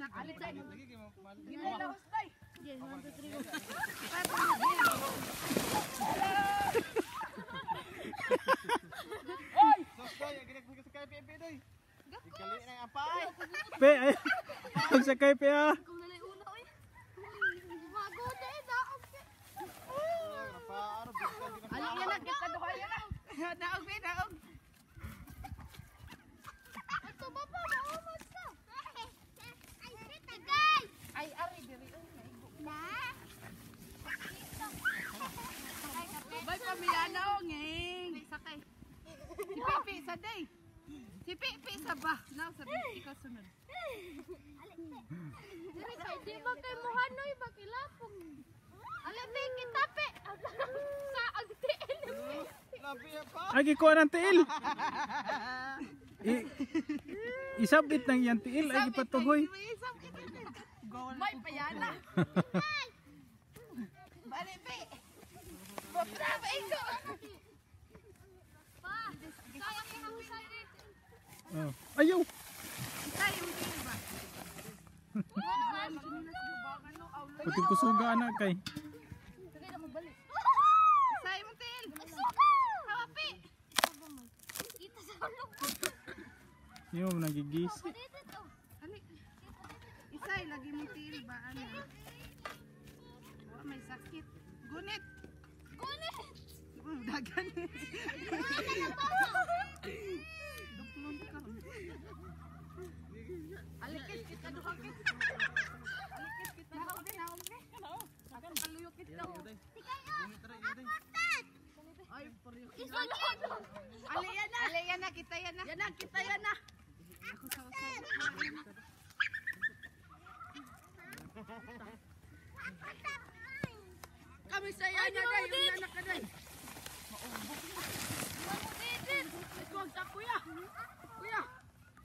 na alit sa kayo mal. Gilay lahos day. Yes, one, two, three, go. Sos ko, yung ginag sa kay Pepe doy. Ikali na ang apay. Pe, ay. Eh, daog na kita na. Naog be naog. Ato ba pa, maumot ka. Ay, sita, guys. Ay ari diri oh, naigo. Na. Bay pamilana o ngeng. Sakay. Si Pipi sa day. Si Pipi sa ba. Now sa ikaw sunod. Diri kay di ba kay mohanoy ba kilapong. Ala te kita pe. Sa pa. Ay, gikuha ng tiil. I, isabit ng yan tiil. Ay, gipatuhoy. May payana. Bali Pi. Bapra ba ito? Oh. Ayaw. Pati kusuga na kay. Say mo til. Hawapi. Kita sa ulo. Yung nagigis. Isay lagi mo til ba ano? Wa may sakit. Gunit. Kunit. Mm, Dagan. Kita. Ay, pariyo. Isa dito. Ali yan na. Ali yan na, kita yan na. Yan na, kita yan na. Ako sa usap. Kami sa yan na, yung anak ka na.